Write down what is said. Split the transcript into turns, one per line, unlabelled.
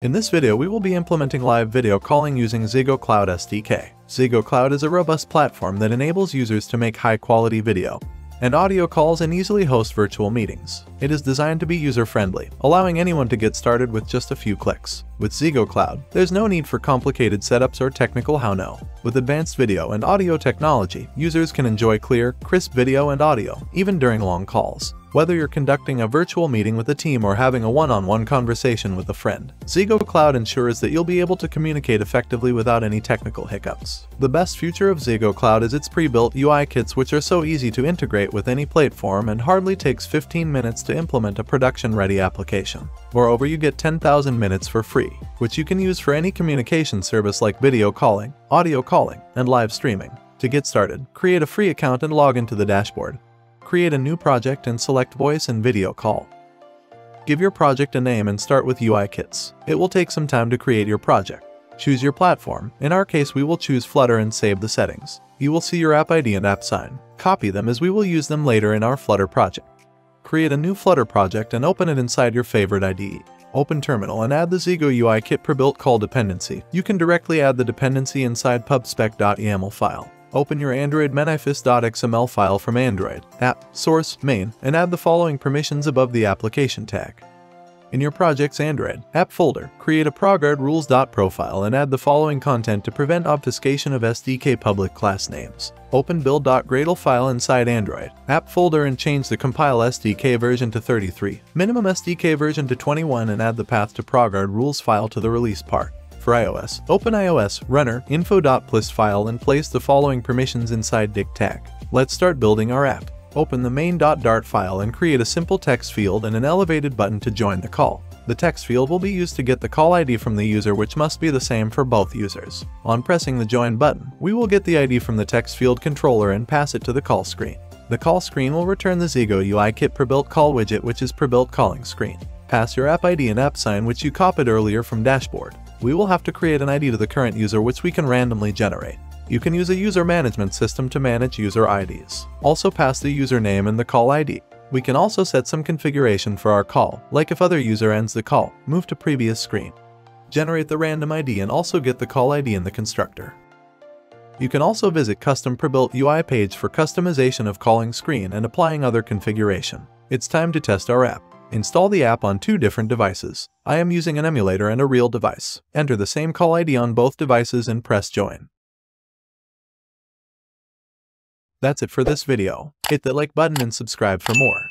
In this video we will be implementing live video calling using ZEGOCLOUD SDK. ZEGOCLOUD is a robust platform that enables users to make high-quality video and audio calls and easily host virtual meetings. It is designed to be user-friendly, allowing anyone to get started with just a few clicks. With ZEGOCLOUD, there's no need for complicated setups or technical how-no. With advanced video and audio technology, users can enjoy clear, crisp video and audio, even during long calls. Whether you're conducting a virtual meeting with a team or having a one-on-one -on -one conversation with a friend, ZEGOCLOUD ensures that you'll be able to communicate effectively without any technical hiccups. The best feature of ZEGOCLOUD is its pre-built UI kits which are so easy to integrate with any platform and hardly takes 15 minutes to implement a production-ready application. Moreover, you get 10,000 minutes for free, which you can use for any communication service like video calling, audio calling, and live streaming. To get started, create a free account and log into the dashboard create a new project and select Voice and Video Call. Give your project a name and start with UI kits. It will take some time to create your project. Choose your platform. In our case, we will choose Flutter and save the settings. You will see your app ID and app sign. Copy them as we will use them later in our Flutter project. Create a new Flutter project and open it inside your favorite IDE. Open Terminal and add the Zego UI kit pre-built call dependency. You can directly add the dependency inside pubspec.yaml file. Open your Android manifest.xml file from Android, app, source, main, and add the following permissions above the application tag. In your project's Android app folder, create a ProGuard rules.profile and add the following content to prevent obfuscation of SDK public class names. Open build.gradle file inside Android app folder and change the compile SDK version to 33, minimum SDK version to 21 and add the path to ProGuard rules file to the release part for iOS, open iOS runner info.plist file and place the following permissions inside dict tag. Let's start building our app. Open the main.dart file and create a simple text field and an elevated button to join the call. The text field will be used to get the call ID from the user which must be the same for both users. On pressing the join button, we will get the ID from the text field controller and pass it to the call screen. The call screen will return the Zego UI kit pre-built call widget which is pre-built calling screen. Pass your app ID and app sign which you copied earlier from dashboard we will have to create an ID to the current user which we can randomly generate. You can use a user management system to manage user IDs. Also pass the username and the call ID. We can also set some configuration for our call, like if other user ends the call, move to previous screen. Generate the random ID and also get the call ID in the constructor. You can also visit custom pre-built UI page for customization of calling screen and applying other configuration. It's time to test our app. Install the app on two different devices. I am using an emulator and a real device. Enter the same call ID on both devices and press join. That's it for this video. Hit the like button and subscribe for more.